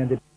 and it